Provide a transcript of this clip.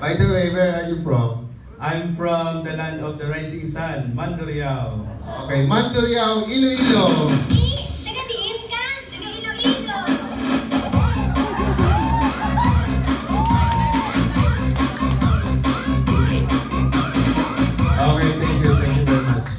By the way, where are you from? I'm from the land of the rising sun, Mandurriao. Okay, Mandurriao, Iloilo.